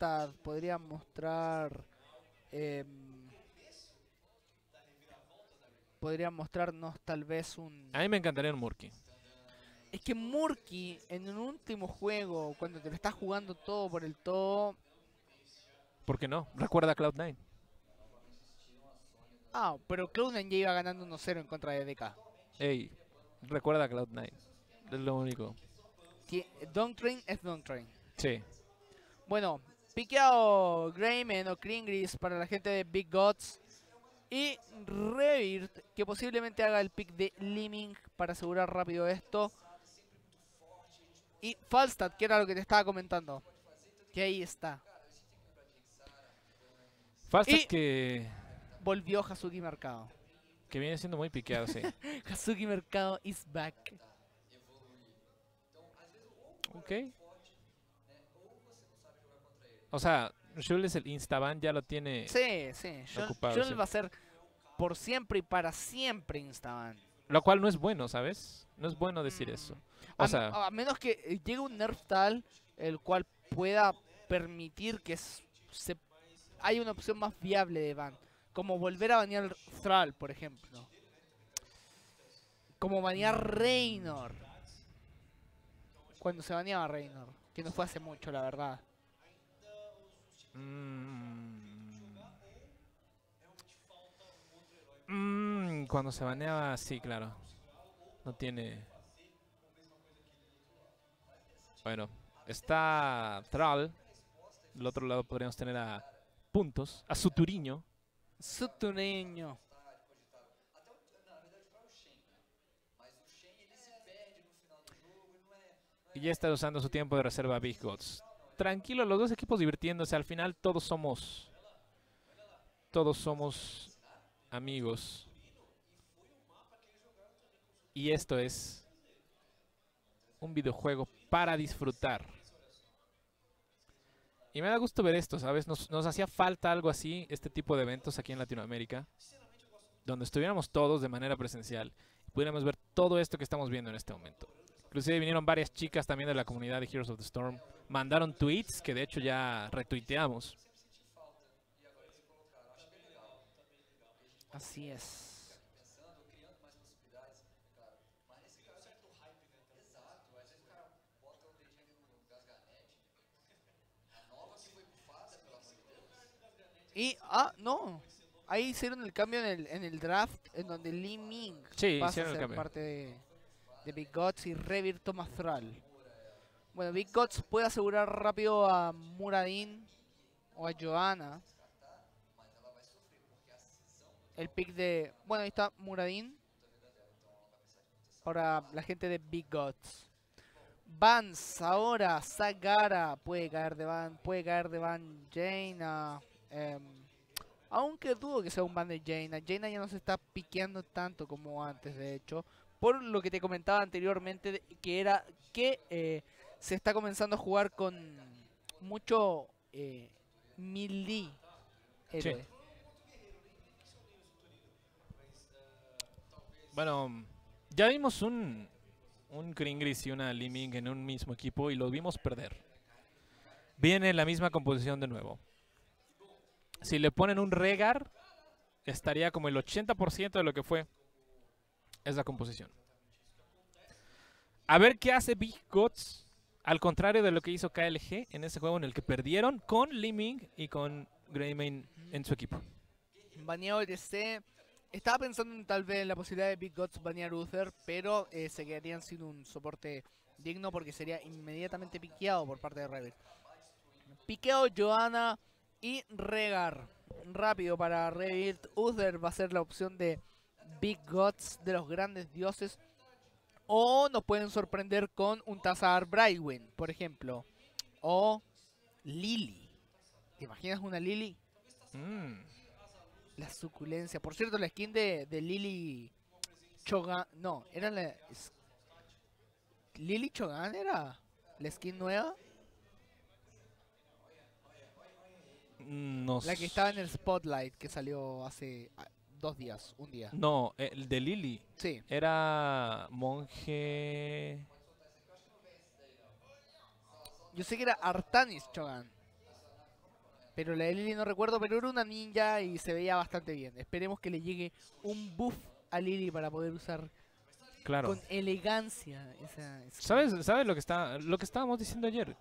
Falstad, podrían mostrar... em, podrían mostrarnos tal vez un... A mí me encantaría un Murky. Es que Murky en un último juego, cuando te lo estás jugando todo por el todo... ¿Por qué no? Recuerda a Cloud9. Ah, pero Cloud9 ya iba ganando 1-0 en contra de DK. Ey, recuerda a Cloud9. Es lo único. Tie- Train es Train. Sí. Bueno, piqueado Greyman o Kringris para la gente de Big Gods. Y Revirt, que posiblemente haga el pick de Liming para asegurar rápido esto. Y Falstad, que era lo que te estaba comentando. Que ahí está. Falsta Y- que, Volvió Hazuki Mercado. que viene siendo muy piqueado, sí. Hazuki Mercado is back. ok. O sea, Jules el Instaban ya lo tiene. Sí, sí. Ocupado, va a ser por siempre y para siempre Instaban. Lo cual no es bueno, ¿sabes? No es bueno decir eso. O a, sea, a menos que eh, llegue un nerf tal el cual pueda permitir que se haya una opción más viable de ban. Como volver a banear Thrall, por ejemplo. Como banear Reynor. Cuando se baneaba Reynor. Que no fue hace mucho, la verdad. Mm, cuando se baneaba, sí, claro. No tiene. Bueno, está Thrall. Del otro lado podríamos tener a Puntos, a Suturiño. Sutureño. Y ya está usando su tiempo de reserva Big Gods. Tranquilo, los dos equipos divirtiéndose. Al final todos somos. Todos somos amigos. Y esto es un videojuego para disfrutar. Y me da gusto ver esto, ¿sabes? Nos, nos hacía falta algo así, este tipo de eventos aquí en Latinoamérica, donde estuviéramos todos de manera presencial y pudiéramos ver todo esto que estamos viendo en este momento. Inclusive vinieron varias chicas también de la comunidad de Heroes of the Storm. Mandaron tweets que de hecho ya retuiteamos. Así es. Y, ah, no. Ahí hicieron el cambio en el, en el draft, en donde Lee Ming Sí, pasa a ser parte de, de Big Gods y Revir toma Thrall. Bueno, Big Gods puede asegurar rápido a Muradin o a Johanna. El pick de... Bueno, ahí está Muradin. Para la gente de Big Gods. Vance ahora, Sagara puede caer de Van, puede caer de Van Jaina. em, aunque dudo que sea un ban de Jaina. Jaina ya no se está piqueando tanto como antes, de hecho. Por lo que te comentaba anteriormente, que era que eh, se está comenzando a jugar con mucho eh, melee héroe. Bueno, ya vimos un, un Kringris y una Liming en un mismo equipo y los vimos perder. Viene la misma composición de nuevo. Si le ponen un Regar, estaría como el 80% de lo que fue esa composición. A ver qué hace Big Gods, al contrario de lo que hizo KLG en ese juego en el que perdieron con Liming y con Greymane en su equipo. Baneado DC. Estaba pensando en tal vez en la posibilidad de Big Gods banear Uther, pero eh, se quedarían sin un soporte digno porque sería inmediatamente piqueado por parte de Revit. Piqueo, Johanna y Regar. Rápido para Revit. Uther va a ser la opción de Big Gods de los grandes dioses. O nos pueden sorprender con un Tazar Brightwing, por ejemplo. O Lily. ¿Te imaginas una Lily? Mm, La suculencia. Por cierto, la skin de, de Lily Chogan. No, era la. ¿Lily Chogan era? ¿La skin nueva? no La que estaba en el Spotlight que salió hace dos días, un día. No, el de Lily. Sí, Era monje. yo sé que era Artanis Chogan. Pero la de Lily no recuerdo, pero era una ninja y se veía bastante bien. Esperemos que le llegue un buff a Lily para poder usar Claro. con elegancia esa. ¿Sabes, ¿Sabes lo que está lo que estábamos diciendo ayer?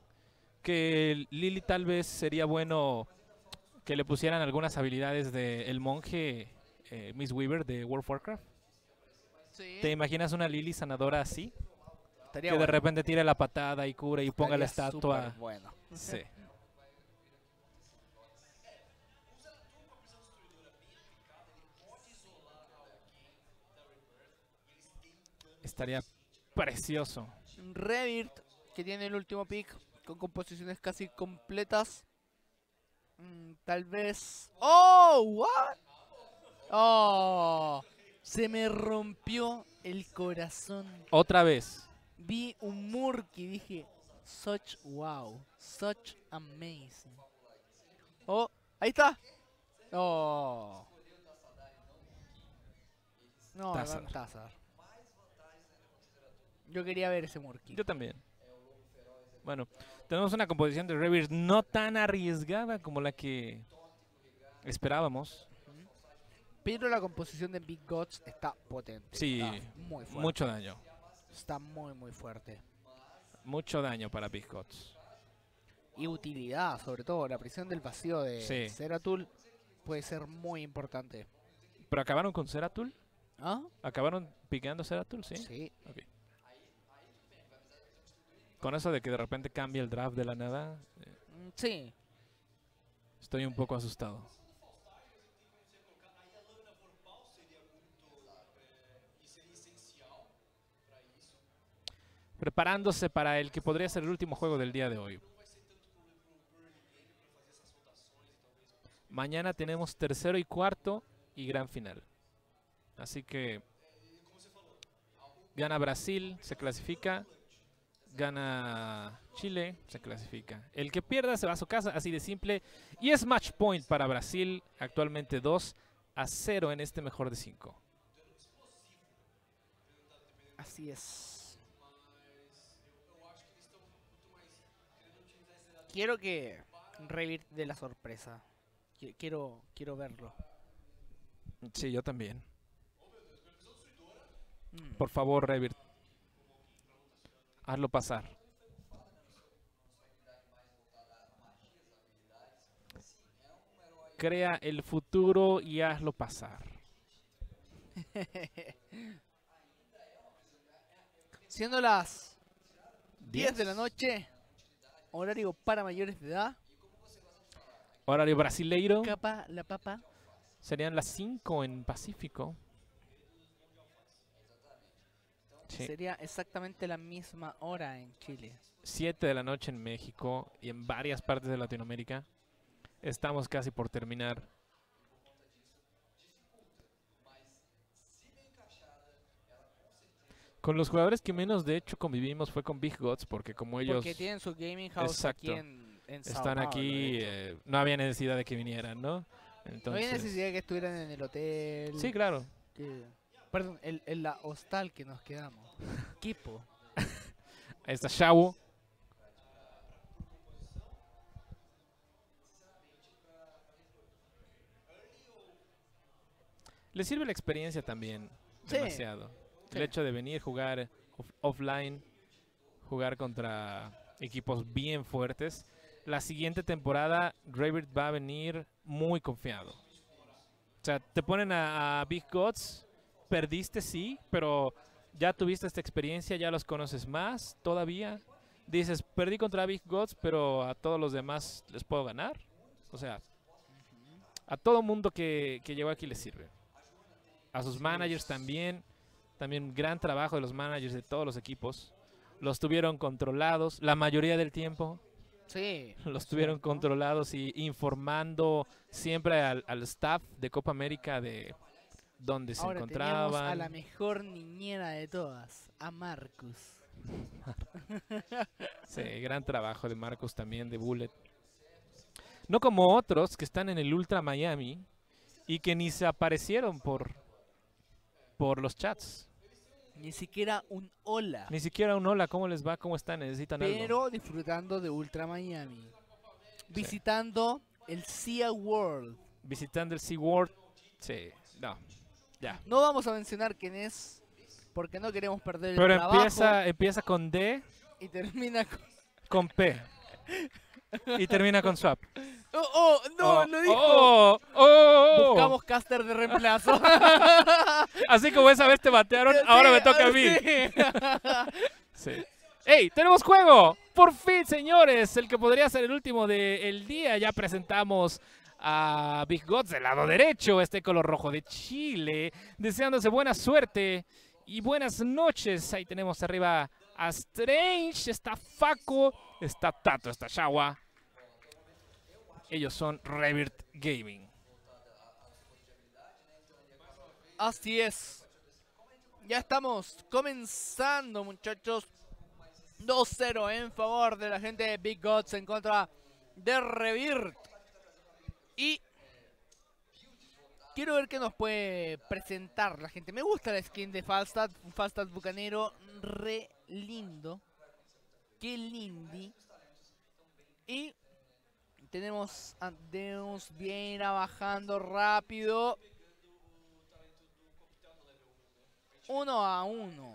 Que Lily tal vez sería bueno que le pusieran algunas habilidades de el monje eh, Miss Weaver de World of Warcraft. Sí, ¿Te imaginas una Lily sanadora así? estaría que de repente tire la patada y cura y ponga la estatua. Bueno. Sí. Estaría precioso. Revirt, que tiene el último pick, con composiciones casi completas. Mm, tal vez. ¡Oh! ¿What? ¡Oh! Se me rompió el corazón. Otra vez. Vi un Murky y dije, such wow, such amazing. Oh, ahí está. Oh. No, Tazar. Yo quería ver ese Murky. Yo también. Bueno, tenemos una composición de Rebirth no tan arriesgada como la que esperábamos. Pero la composición de Big Gods está potente. Sí, está muy fuerte. Mucho daño. Está muy, muy fuerte. Mucho daño para Big Gods. Y utilidad, sobre todo. La prisión del vacío de Sí. Ceratul puede ser muy importante. ¿Pero acabaron con Seratul? ¿Ah? ¿Acabaron piqueando Seratul? Sí. Sí. Con eso de que de repente cambia el draft de la nada, eh, Sí. estoy un poco asustado. Preparándose para el que podría ser el último juego del día de hoy. Mañana tenemos tercero y cuarto y gran final. Así que gana Brasil, se clasifica. Gana Chile, se clasifica. El que pierda se va a su casa, así de simple. Y es match point para Brasil, actualmente 2 a 0 en este mejor de 5. Así es. Quiero que Revit de la sorpresa. Qui- Quiero, quiero verlo. Sí, yo también. Mm. Por favor, Revert. Hazlo pasar. Crea el futuro y hazlo pasar. Siendo las 10 de la noche, horario para mayores de edad, Horario brasileiro. capa la papa. Serían las 5 en Pacífico. Sí. Sería exactamente la misma hora en Chile. 7 de la noche en México y en varias partes de Latinoamérica. Estamos casi por terminar. Con los jugadores que menos de hecho convivimos fue con Big Gods porque como ellos Porque tienen su gaming house aquí en, en Sao están Paulo, aquí, eh, no había necesidad de que vinieran, ¿no? no había necesidad de que estuvieran en el hotel. Sí, claro. que- perdón, en, en la hostal que nos quedamos. Kipo. Ahí está Shawu. Le sirve la experiencia también, Sí, demasiado. Sí. El hecho de venir, jugar off- offline, jugar contra equipos bien fuertes. La siguiente temporada, Ravert va a venir muy confiado. O sea, te ponen a, a Big Gods, perdiste sí, pero ya tuviste esta experiencia, ya los conoces más todavía. Dices, perdí contra Big Gods, pero a todos los demás les puedo ganar. O sea, a todo mundo que, que llegó aquí les sirve. A sus managers también. También gran trabajo de los managers de todos los equipos. Los tuvieron controlados la mayoría del tiempo. Sí. Los tuvieron controlados y informando siempre al, al staff de Copa América de dónde se Ahora encontraban. a la mejor niñera de todas, a Marcus. Sí, gran trabajo de Marcos también, de Bullet. No como otros que están en el Ultra Miami y que ni se aparecieron por, por los chats. Ni siquiera un hola. Ni siquiera un hola, ¿cómo les va? ¿Cómo están? ¿Necesitan algo? pero disfrutando de Ultra Miami. Visitando el Sea World. Visitando el SeaWorld. Sí, no. Ya. No vamos a mencionar quién es, porque no queremos perder el Pero trabajo empieza, empieza con D, y termina con... con P. Y termina con swap. ¡Oh, oh! ¡No, Oh, lo dijo! oh, oh. Buscamos caster de reemplazo. Así como esa vez te batearon, ahora me toca a mí. Sí. Sí. ¡Ey! ¡Tenemos juego! Por fin, señores. El que podría ser el último del día. Ya presentamos a Big Gods del lado derecho, este color rojo de Chile. Deseándose buena suerte y buenas noches. Ahí tenemos arriba a Strange, está Faco, está Tato, está Shawa. Ellos son Revert Gaming. Así es. Ya estamos comenzando, muchachos. 2-0 en favor de la gente de Big Gods en contra de Revirt. Y quiero ver qué nos puede presentar la gente. Me gusta la skin de Falstad, Falstad bucanero re lindo. Qué lindy. Y tenemos a Deus Vieira bajando rápido. Uno a uno.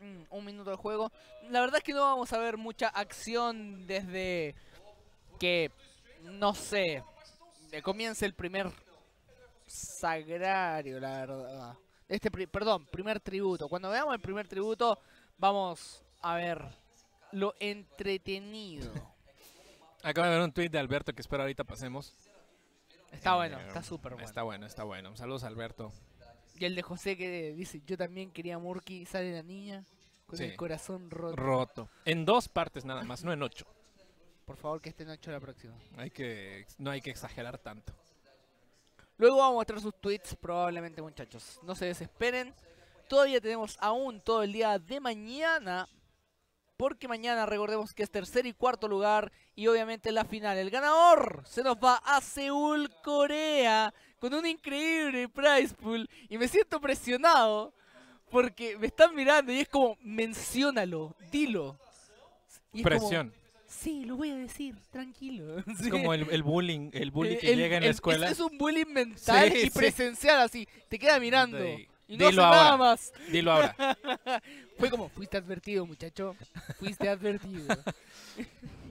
Mm, un minuto de juego. La verdad es que no vamos a ver mucha acción desde que, no sé, comience el primer sagrario, la verdad. Este, perdón, primer tributo. Cuando veamos el primer tributo, vamos a ver lo entretenido. Acabo de ver un tweet de Alberto que espero ahorita pasemos. Está bueno, Eh, está súper bueno. Está bueno, está bueno. Saludos, Alberto. Y el de José que dice, yo también quería Murky, sale la niña con Sí. el corazón roto. Roto. En dos partes nada más, no en ocho. Por favor, que estén ocho la próxima. Hay que, no hay que exagerar tanto. Luego vamos a mostrar sus tweets, probablemente, muchachos. No se desesperen. Todavía tenemos aún todo el día de mañana. Porque mañana recordemos que es tercer y cuarto lugar. Y obviamente la final. El ganador se nos va a Seúl, Corea. Con un increíble prize pool. Y me siento presionado. Porque me están mirando y es como, menciónalo, dilo. Y es como, Presión. sí, lo voy a decir, tranquilo. Es Sí. como el, el bullying, el bullying Eh, que el- llega en la el- escuela. Es, es un bullying mental Sí, y sí. presencial así. Te queda mirando. Sí. Y no Dilo hace nada ahora. más. Dilo ahora. Fue como, fuiste advertido, muchacho. Fuiste advertido.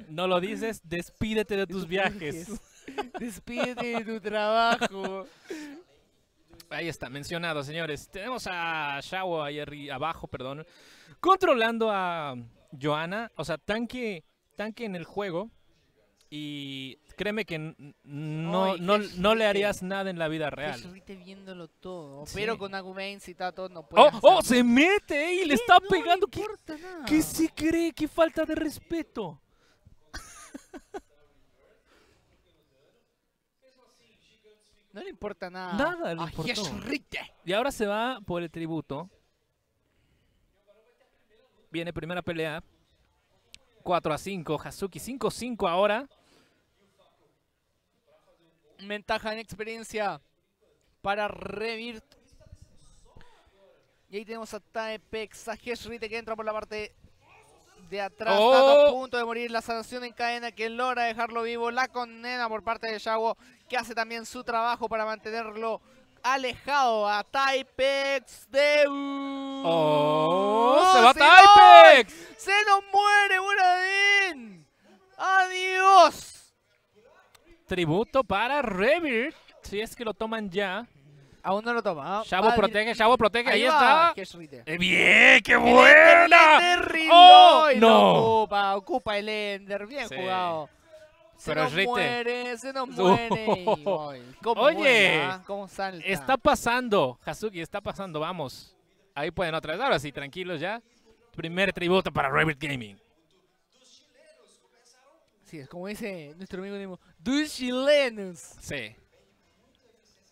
No lo dices, despídete de tus viajes. Despídete de tu trabajo. Ahí está, mencionado, señores. Tenemos a Shao ahí arri- abajo, perdón. Controlando a Joana. O sea, tanque, tanque en el juego. Y créeme que no, Ay, no, no le harías nada en la vida real. Jesuite viéndolo todo. Sí. Pero con Agumains y Tato no puede ¡Oh, oh! ¡Se mete! ¡Y le está No pegando! ¿Qué, nada. ¿Qué se cree? ¡Qué falta de respeto! No le importa nada. Nada le importó. Jesuite. Y ahora se va por el tributo. Viene primera pelea. 4 a 5. Hazuki 5 a 5 ahora. Ventaja en experiencia para Revirt. Y ahí tenemos a Taepex, a Jesrite que entra por la parte de atrás. Oh. Tato a punto de morir. La sanción en cadena que logra dejarlo vivo. La condena por parte de Yago que hace también su trabajo para mantenerlo alejado a Taepex de... ¡Oh! ¡Se va ¡Se nos- Typex! ¡Se nos muere Buradín! ¡Adiós! Tributo para Revir. Si es que lo toman ya. Aún no lo toma. ¿ah? Chavo Va protege, Chavo protege. Ahí, va está. ¡Eh, ¡Bien! ¡Qué El buena! Ender Reload ¡Oh! ¡No! Ocupa, ocupa el Ender. Bien Sí. jugado. Se Pero nos Rite. muere, se nos muere. y. ¿Cómo Oye, vuela? ¿Cómo salta? Está pasando. Hazuki está pasando. Vamos. Ahí pueden otra vez. Ahora sí, tranquilos ya. Primer tributo para Revit Gaming. Sí, es como dice nuestro amigo Nemo. Dos chilenos. Sí.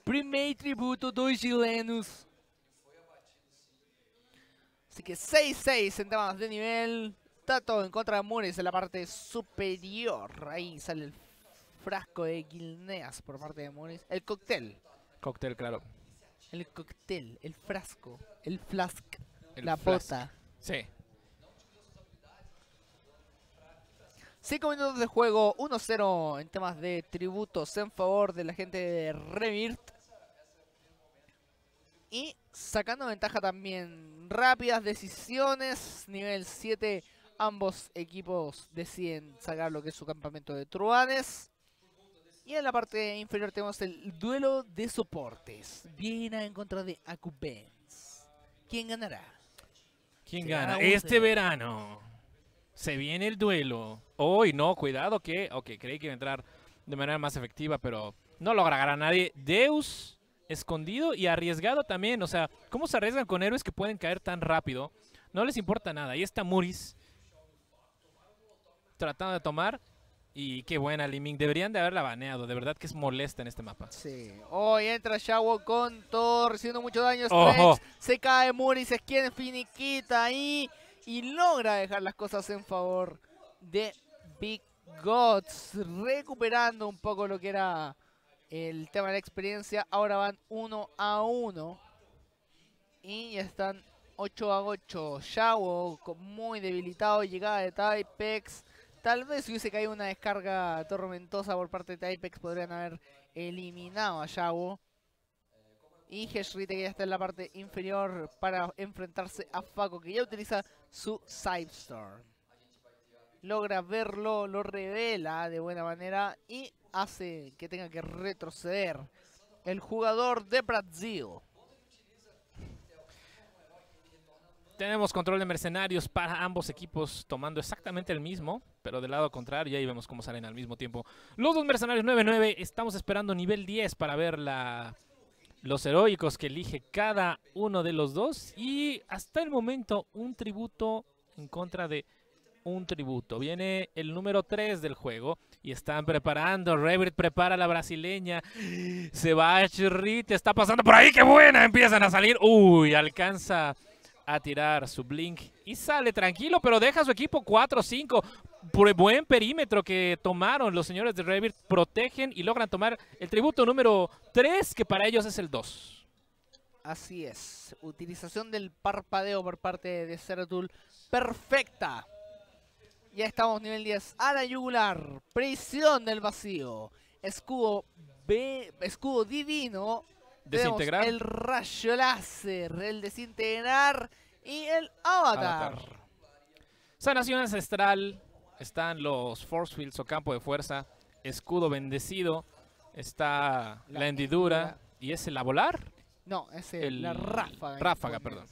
Primeiro tributo dos chilenos. Así que 6-6 en temas de nivel. Tato en contra de Mures en la parte superior. Ahí sale el frasco de Guilneas por parte de Mures. El cóctel. Cóctel, claro. El cóctel. El frasco. El flask. El la flask. bota. Sí. 5 minutos de juego, 1-0 en temas de tributos en favor de la gente de Revirt. Y sacando ventaja también. Rápidas decisiones. Nivel 7. Ambos equipos deciden sacar lo que es su campamento de truanes. Y en la parte inferior tenemos el duelo de soportes. Viena en contra de Akubens. ¿Quién ganará? ¿Quién gana? Este verano se viene el duelo. Hoy no, cuidado que... Ok, creí que iba a entrar de manera más efectiva, pero no lo agragará nadie. Deus escondido y arriesgado también. O sea, ¿cómo se arriesgan con héroes que pueden caer tan rápido? No les importa nada. Ahí está Muris tratando de tomar. Y qué buena Liming. Deberían de haberla baneado. De verdad que es molesta en este mapa. Sí. Hoy entra Shawo con todo, recibiendo mucho daño. Ojo. Se cae Muri, se quien finiquita ahí. Y logra dejar las cosas en favor de Big Gods. Recuperando un poco lo que era el tema de la experiencia. Ahora van 1 a 1. Y están 8 a 8. Shawo muy debilitado. Llegada de Typex. Tal vez si hubiese caído una descarga tormentosa por parte de Typex podrían haber eliminado a Shawo. Y Heshrite que ya está en la parte inferior para enfrentarse a Faco que ya utiliza su Sidestorm. Logra verlo, lo revela de buena manera y hace que tenga que retroceder el jugador de Brasil. Tenemos control de mercenarios para ambos equipos tomando exactamente el mismo, pero del lado contrario, y ahí vemos cómo salen al mismo tiempo. Los dos mercenarios 9-9, estamos esperando nivel 10 para ver la, los heroicos que elige cada uno de los dos. Y hasta el momento un tributo en contra de un tributo. Viene el número 3 del juego y están preparando. Revert prepara la brasileña. Se va a Chirrite, está pasando por ahí. ¡Qué buena! Empiezan a salir. Uy, alcanza a tirar su blink y sale tranquilo, pero deja a su equipo 4-5 por el buen perímetro que tomaron los señores de Revit, protegen y logran tomar el tributo número 3, que para ellos es el 2. Así es. Utilización del parpadeo por parte de Zeratul. Perfecta. Ya estamos nivel 10. A la yugular. Prisión del vacío. Escudo B. Escudo divino. Desintegrar. El rayo láser. El desintegrar. Y el avatar. Avatar. Sanación ancestral. Están los force fields o campo de fuerza. Escudo bendecido. Está la, La hendidura. ¿Y es el a volar? No, es El- la ráfaga. ráfaga, perdón.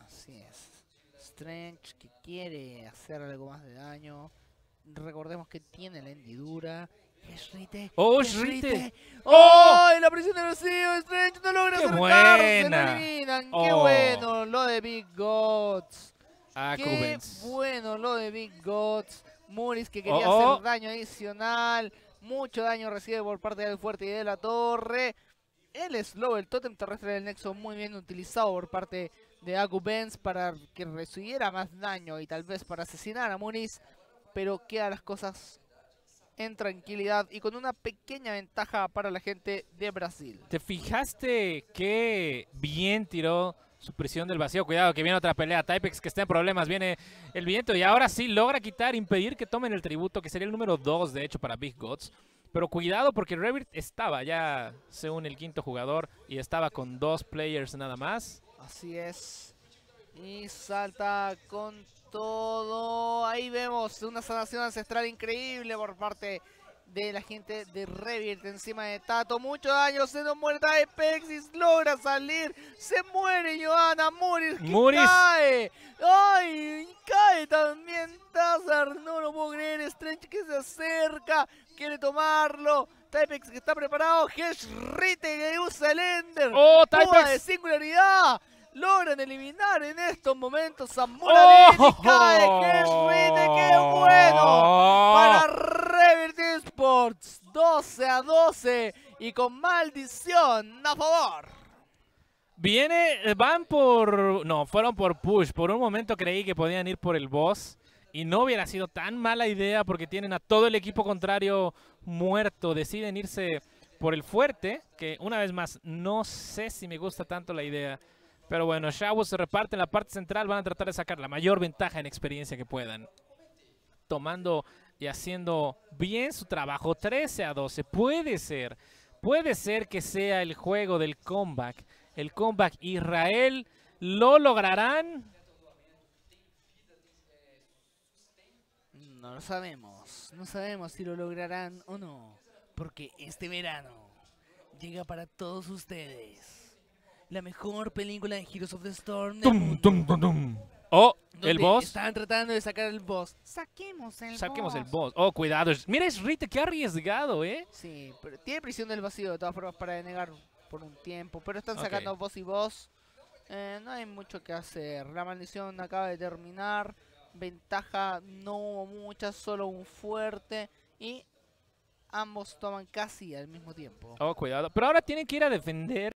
Así es. Strange que quiere hacer algo más de daño. Recordemos que tiene la hendidura. ¡Oh, Shrite. Shrite! ¡Oh! ¡La presión del vacío! Strange no logra ¡Qué acercarse. Buena! eliminan. ¡Qué Oh. bueno! Lo de Big Gods. A ¡Qué Cubens. bueno lo de Big Gods! Muris que quería Oh, oh. hacer daño adicional. Mucho daño recibe por parte del fuerte y de la torre. El slow, el tótem terrestre del Nexo, muy bien utilizado por parte de Aku Benz para que recibiera más daño y tal vez para asesinar a Muris. Pero quedan las cosas en tranquilidad y con una pequeña ventaja para la gente de Brasil. ¿Te fijaste que bien tiró su prisión del vacío? Cuidado que viene otra pelea. Typex que está en problemas. Viene el viento y ahora sí logra quitar, impedir que tomen el tributo, que sería el número 2 de hecho para Big Gods. Pero cuidado porque Revit estaba ya, según el quinto jugador, y estaba con dos players nada más. Así es. Y salta con todo. Ahí vemos una sanación ancestral increíble por parte de la gente de Revirt encima de Tato. Mucho daño, se nos muere Pexis, logra salir. Se muere Johanna Muris. que Muris. cae. ¡Ay! Cae también Tazar. No lo puedo creer. Strange que se acerca. Quiere tomarlo. Typex que está preparado. Heshrite que usa el Ender. ¡Oh, Boda de Typex! singularidad. Logran eliminar en estos momentos a Molarini. Cae Heshrite. ¡Qué bueno! Para Revert Sports. 12 a 12. Y con maldición a favor. Viene, eh, van por... No, fueron por push. Por un momento creí que podían ir por el boss. Y no hubiera sido tan mala idea porque tienen a todo el equipo contrario muerto. Deciden irse por el fuerte, que una vez más no sé si me gusta tanto la idea. Pero bueno, Shawo se reparte en la parte central. Van a tratar de sacar la mayor ventaja en experiencia que puedan. tomando y haciendo bien su trabajo. 13 a 12. Puede ser. Puede ser que sea el juego del comeback. El comeback Israel. ¿Lo lograrán? No lo sabemos. No sabemos si lo lograrán o no. Porque este verano llega para todos ustedes la mejor película de Heroes of the Storm del Tum, mundo, tum, tum, tum. Oh, el boss. Estaban tratando de sacar el boss. Saquemos el Saquemos el boss. boss. Oh, cuidado. Mira, es Rite, qué arriesgado, ¿eh? Sí, pero tiene prisión del vacío de todas formas para denegar por un tiempo. Pero están sacando boss y boss. Eh, no hay mucho que hacer. La maldición acaba de terminar. Ventaja no hubo mucha, solo un fuerte. Y ambos toman casi al mismo tiempo. Oh, cuidado. Pero ahora tienen que ir a defender